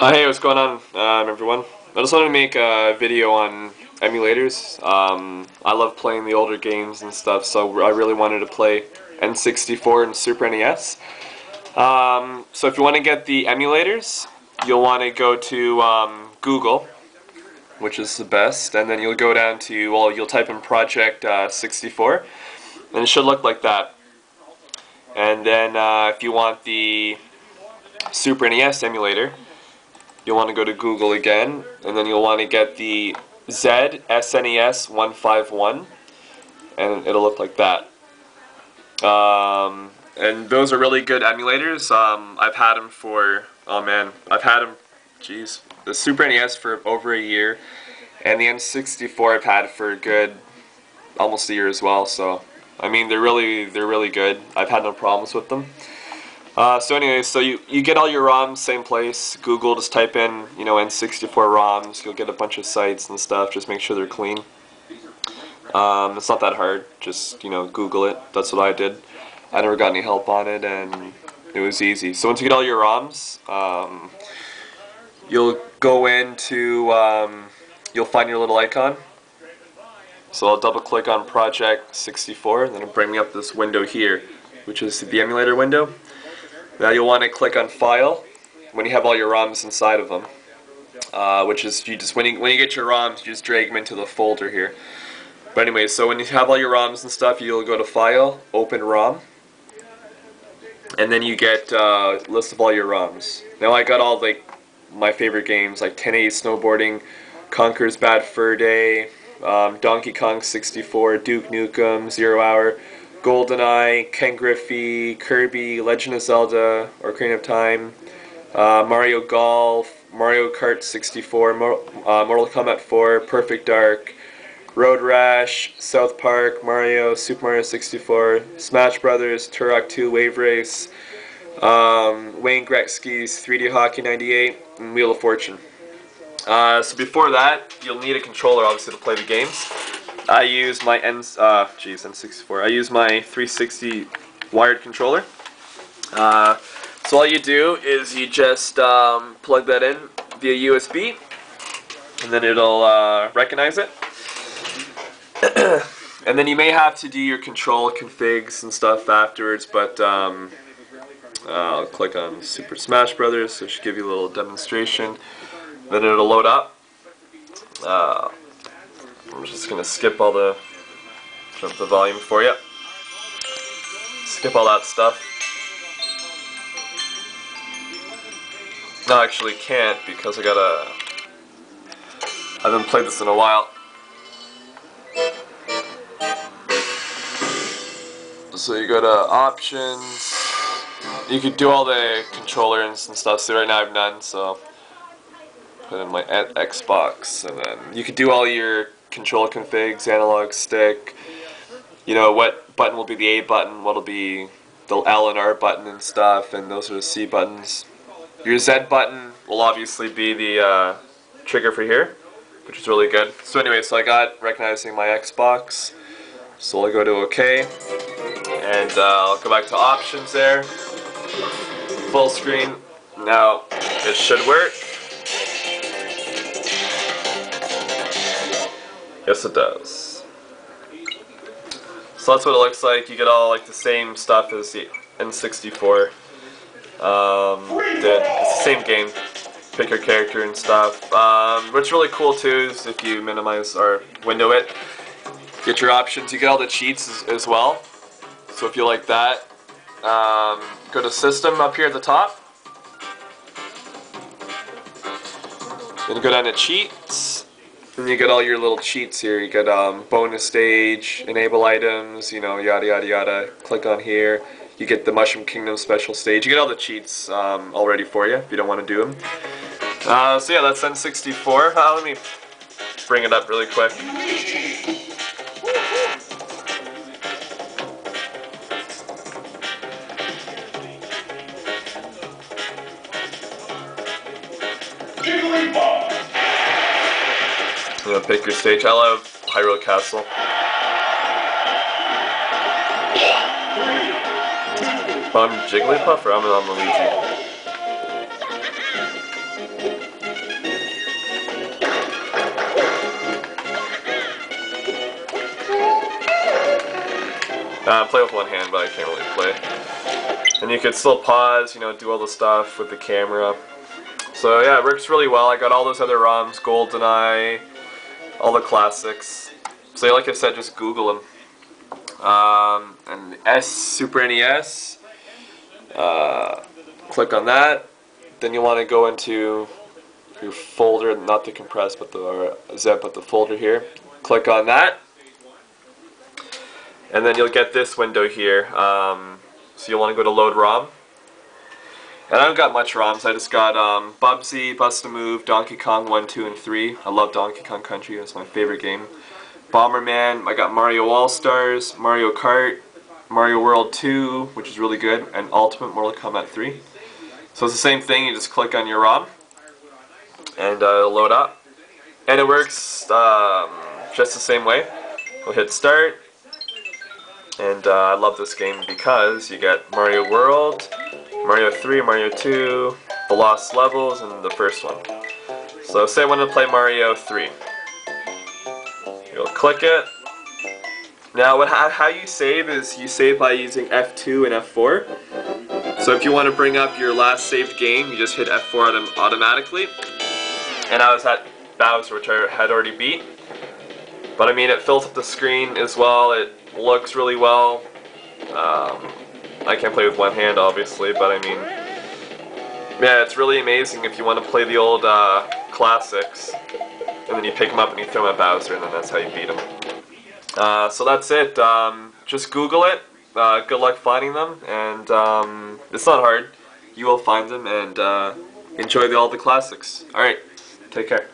Uh, hey, what's going on, um, everyone? I just wanted to make a video on emulators. Um, I love playing the older games and stuff, so I really wanted to play N64 and Super NES. Um, so if you want to get the emulators, you'll want to go to um, Google, which is the best, and then you'll go down to, well, you'll type in Project uh, 64, and it should look like that. And then uh, if you want the Super NES emulator, you'll want to go to Google again, and then you'll want to get the Z SNES 151, and it'll look like that. Um, and those are really good emulators. Um, I've had them for, oh man, I've had them, jeez, the Super NES for over a year, and the N64 I've had for a good, almost a year as well. So, I mean, they're really, they're really good. I've had no problems with them. Uh, so anyway, so you, you get all your ROMs, same place, Google, just type in, you know, N64 ROMs, you'll get a bunch of sites and stuff, just make sure they're clean. Um, it's not that hard, just, you know, Google it, that's what I did. I never got any help on it, and it was easy. So once you get all your ROMs, um, you'll go into, um, you'll find your little icon. So I'll double click on Project 64, and then it'll bring me up this window here, which is the emulator window. Now you'll want to click on File when you have all your ROMs inside of them. Uh, which is you just when you when you get your ROMs, you just drag them into the folder here. But anyway, so when you have all your ROMs and stuff, you'll go to File, Open ROM, and then you get uh, list of all your ROMs. Now I got all like my favorite games like 1080 Snowboarding, Conker's Bad Fur Day, um, Donkey Kong 64, Duke Nukem, Zero Hour. GoldenEye, Ken Griffey, Kirby, Legend of Zelda, Ocarina of Time, uh, Mario Golf, Mario Kart 64, Mo uh, Mortal Kombat 4, Perfect Dark, Road Rash, South Park, Mario, Super Mario 64, Smash Brothers, Turok 2, Wave Race, um, Wayne Gretzky's 3D Hockey 98, and Wheel of Fortune. Uh, so before that, you'll need a controller obviously to play the games. I use my N, uh, geez, N64. I use my 360 wired controller. Uh, so all you do is you just um, plug that in via USB, and then it'll uh, recognize it. and then you may have to do your control configs and stuff afterwards, but um, I'll click on Super Smash Brothers, so it should give you a little demonstration. Then it'll load up. Uh, I'm just going to skip all the, jump the volume for you. Skip all that stuff. No, I actually can't because I gotta, I haven't played this in a while. So you go to options, you could do all the controllers and stuff, so right now I have none, so put in my Xbox, and then you could do all your control configs, analog stick, you know, what button will be the A button, what will be the L and R button and stuff, and those are the C buttons. Your Z button will obviously be the uh, trigger for here, which is really good. So anyway, so I got recognizing my Xbox, so I'll go to OK, and uh, I'll go back to options there, full screen. Now, it should work. Yes, it does. So that's what it looks like. You get all like the same stuff as the N64 um. It's the same game. Pick your character and stuff. Um, what's really cool too is if you minimize or window it, get your options. You get all the cheats as, as well. So if you like that, um, go to System up here at the top. Then go down to Cheats. You get all your little cheats here. You get um, bonus stage, enable items, you know, yada yada yada. Click on here. You get the Mushroom Kingdom special stage. You get all the cheats um, all ready for you if you don't want to do them. Uh, so yeah, that's N64. Uh, let me bring it up really quick. you know, pick your stage. I love Hyrule Castle. I'm Jigglypuff or I'm on Luigi? Uh, play with one hand, but I can't really play. And you can still pause, you know, do all the stuff with the camera. So yeah, it works really well. I got all those other ROMs, GoldenEye, all the classics. So like I said, just Google them. Um, and S Super NES. Uh, click on that. Then you want to go into your folder, not the compress, but the zip, but the folder here. Click on that. And then you'll get this window here. Um, so you'll want to go to load ROM. And I don't got much ROMs. I just got um, Bubsy, Bust-a-Move, Donkey Kong 1, 2, and 3. I love Donkey Kong Country. That's my favorite game. Bomberman. I got Mario All-Stars, Mario Kart, Mario World 2, which is really good, and Ultimate Mortal Kombat 3. So it's the same thing. You just click on your ROM, and uh, it'll load up. And it works um, just the same way. We'll hit start. And uh, I love this game because you get Mario World, Mario 3, Mario 2, the Lost Levels, and the first one. So say I want to play Mario 3. You'll click it. Now what how you save is you save by using F2 and F4. So if you want to bring up your last saved game, you just hit F4 automatically. And I was at Bowser, which I had already beat. But I mean, it fills up the screen as well. It looks really well. Um, I can't play with one hand, obviously, but I mean, yeah, it's really amazing if you want to play the old uh, classics, and then you pick them up and you throw them at Bowser, and then that's how you beat them. Uh, so that's it. Um, just Google it. Uh, good luck finding them, and um, it's not hard. You will find them, and uh, enjoy the, all the classics. Alright, take care.